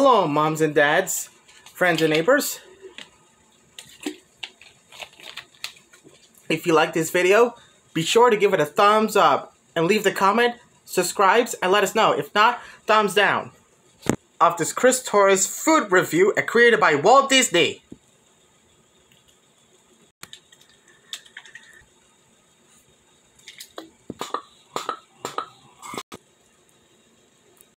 Hello, moms and dads, friends and neighbors. If you like this video, be sure to give it a thumbs up and leave the comment, subscribes, and let us know. If not, thumbs down. Of this Cris Torres food review uh, created by Walt Disney.